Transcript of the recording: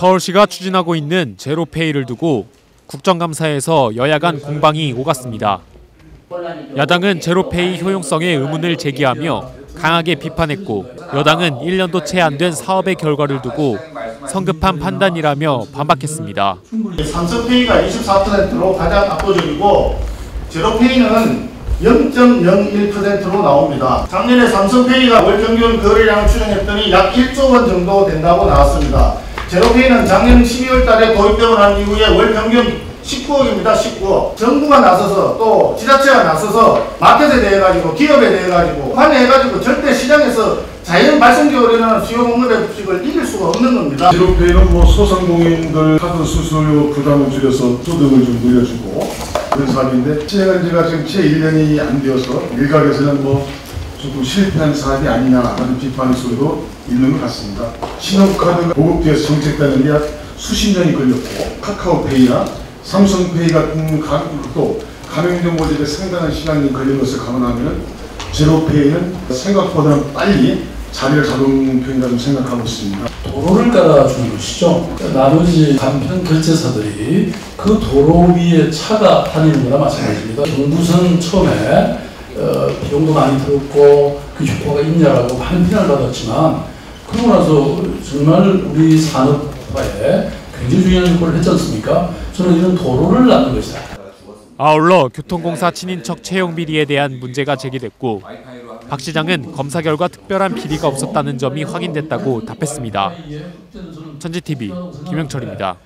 서울시가 추진하고 있는 제로페이를 두고 국정감사에서 여야 간 공방이 오갔습니다. 야당은 제로페이 효용성에 의문을 제기하며 강하게 비판했고 여당은 1년도 채 안 된 사업의 결과를 두고 성급한 판단이라며 반박했습니다. 삼성페이가 24%로 가장 압도적이고 제로페이는 0.01%로 나옵니다. 작년에 삼성페이가 월 평균 거래량을 추정했더니 약 1조 원 정도 된다고 나왔습니다. 제로페이는 작년 12월 달에 도입되고 난 이후에 월 평균 19억입니다. 19억. 정부가 나서서 또 지자체가 나서서 마켓에 대해 가지고 기업에 대해 가지고 관여해 가지고 절대 시장에서 자연 발생기 어려는 수요 공급의 급식을 이길 수가 없는 겁니다. 제로페이는 뭐 소상공인들 카드 수수료 부담을 줄여서 소득을 좀 늘려주고 그런 사업인데 시행한 지가 지금 채 1년이 안 되어서 일각에서는 뭐 조금 실패한 사업이 아니냐라는 비판 소리도 있는 것 같습니다. 신용카드가 보급돼서 정책되는 게약 수십 년이 걸렸고 카카오페이나 삼성페이 같은 가격도 가맹정보제에 상당한 시간이 걸린 것을 감안하면 제로페이는 생각보다는 빨리 자리를 잡은 편이라 좀 생각하고 있습니다. 도로를 깔아주는 것이죠. 나머지 간편 결제사들이 그 도로 위에 차가 다니는 거나 마찬가지입니다. 경부선 처음에 어, 비용도 많이 들었고 그 효과가 있냐라고 비난을 받았지만 그러고 나서 정말 우리 산업화에 굉장히 중요한 역할을 했지 않습니까? 저는 이런 도로를 낳는 것이다. 아울러 교통공사 친인척 채용 비리에 대한 문제가 제기됐고 박 시장은 검사 결과 특별한 비리가 없었다는 점이 확인됐다고 답했습니다. 천지TV 김영철입니다.